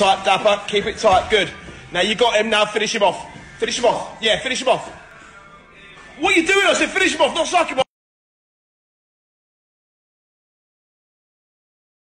tight, Dapper. Keep it tight. Good. Now you got him. Now finish him off. Finish him off. Yeah, finish him off. What are you doing? I said finish him off, not suck him off.